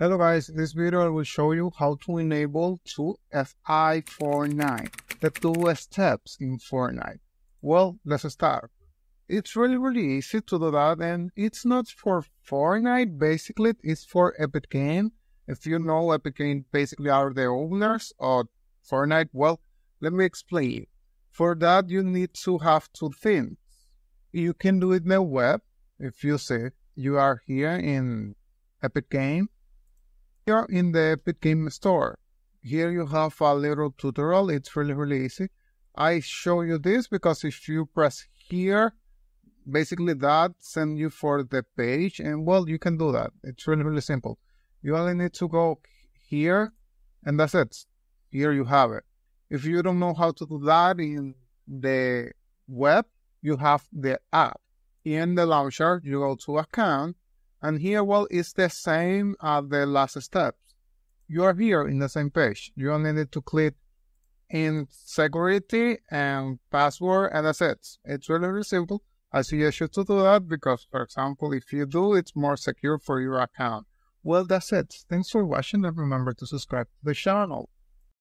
Hello guys, this video I will show you how to enable 2FA Fortnite, the two steps in Fortnite. Well, let's start. It's really really easy to do that and it's not for Fortnite, basically it's for Epic Game. If you know Epic Game basically are the owners of Fortnite, well, let me explain. For that you need to have two things. You can do it in the web, if you say you are here in Epic Game here in the Epic Game Store. Here you have a little tutorial. It's really, really easy. I show you this because if you press here, basically that send you for the page and well, you can do that. It's really, really simple. You only need to go here and that's it. Here you have it. If you don't know how to do that in the web, you have the app. In the launcher, you go to account and here, well, it's the same as the last steps. You are here in the same page. You only need to click in security and password and that's it. It's really, really simple. I suggest you to do that because, for example, if you do, it's more secure for your account. Well, that's it. Thanks for watching and remember to subscribe to the channel.